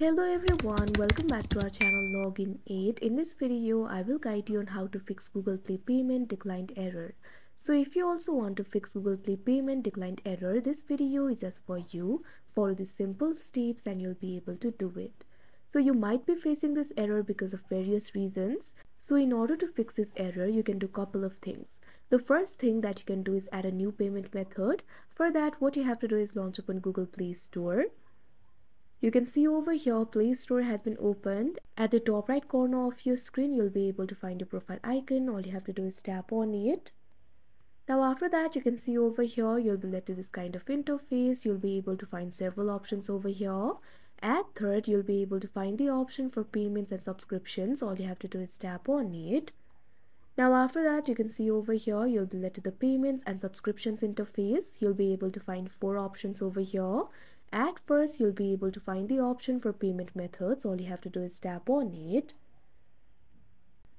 Hello everyone, welcome back to our channel Login Aid. In this video, I will guide you on how to fix Google Play payment declined error. So if you also want to fix Google Play payment declined error, this video is just for you. Follow the simple steps and you'll be able to do it. So you might be facing this error because of various reasons. So in order to fix this error, you can do couple of things. The first thing that you can do is add a new payment method. For that, what you have to do is launch open Google Play Store. You can see over here Play Store has been opened. At the top right corner of your screen you'll be able to find your profile icon. All you have to do is tap on it. Now after that you can see over here you'll be led to this kind of interface. You'll be able to find several options over here. At third you'll be able to find the option for payments and subscriptions. All you have to do is tap on it. Now after that you can see over here you'll be led to the payments and subscriptions interface. You'll be able to find four options over here at first, you'll be able to find the option for payment methods. All you have to do is tap on it.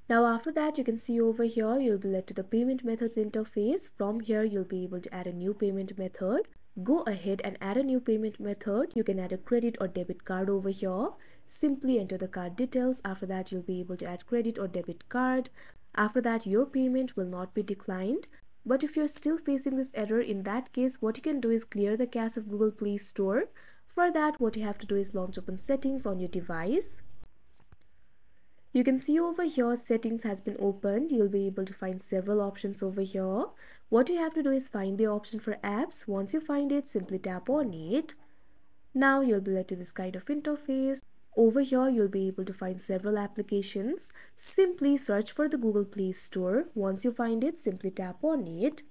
Now after that, you can see over here, you'll be led to the payment methods interface. From here, you'll be able to add a new payment method. Go ahead and add a new payment method. You can add a credit or debit card over here. Simply enter the card details. After that, you'll be able to add credit or debit card. After that, your payment will not be declined. But if you're still facing this error, in that case, what you can do is clear the cache of Google Play Store. For that, what you have to do is launch open settings on your device. You can see over here settings has been opened. You'll be able to find several options over here. What you have to do is find the option for apps. Once you find it, simply tap on it. Now you'll be led to this kind of interface. Over here, you'll be able to find several applications. Simply search for the Google Play Store. Once you find it, simply tap on it.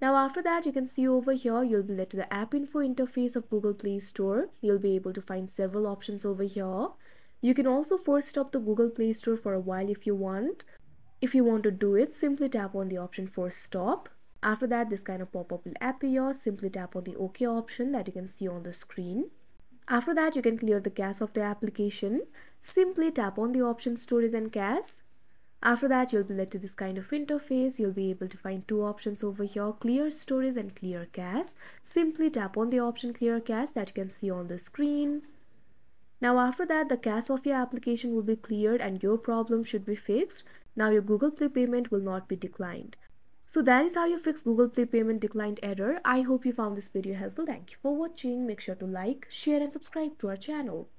Now after that, you can see over here, you'll be led to the app info interface of Google Play Store. You'll be able to find several options over here. You can also force stop the Google Play Store for a while if you want. If you want to do it, simply tap on the option force stop. After that, this kind of pop-up will appear. Simply tap on the OK option that you can see on the screen. After that, you can clear the cache of the application. Simply tap on the option storage and cache. After that, you'll be led to this kind of interface. You'll be able to find two options over here, clear storage and clear cache. Simply tap on the option clear cache that you can see on the screen. Now after that, the cache of your application will be cleared and your problem should be fixed. Now your Google Play payment will not be declined. So that is how you fix Google Play payment declined error. I hope you found this video helpful. Thank you for watching. Make sure to like, share and subscribe to our channel.